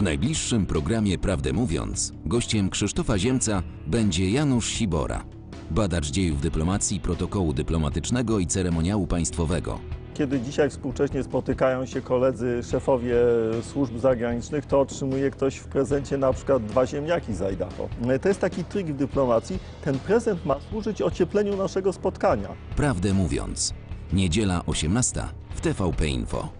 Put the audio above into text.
W najbliższym programie Prawdę Mówiąc gościem Krzysztofa Ziemca będzie Janusz Sibora, badacz dziejów dyplomacji, protokołu dyplomatycznego i ceremoniału państwowego. Kiedy dzisiaj współcześnie spotykają się koledzy, szefowie służb zagranicznych, to otrzymuje ktoś w prezencie na przykład dwa ziemniaki z Idaho. To jest taki trik w dyplomacji. Ten prezent ma służyć ociepleniu naszego spotkania. Prawdę Mówiąc. Niedziela 18 w TVP Info.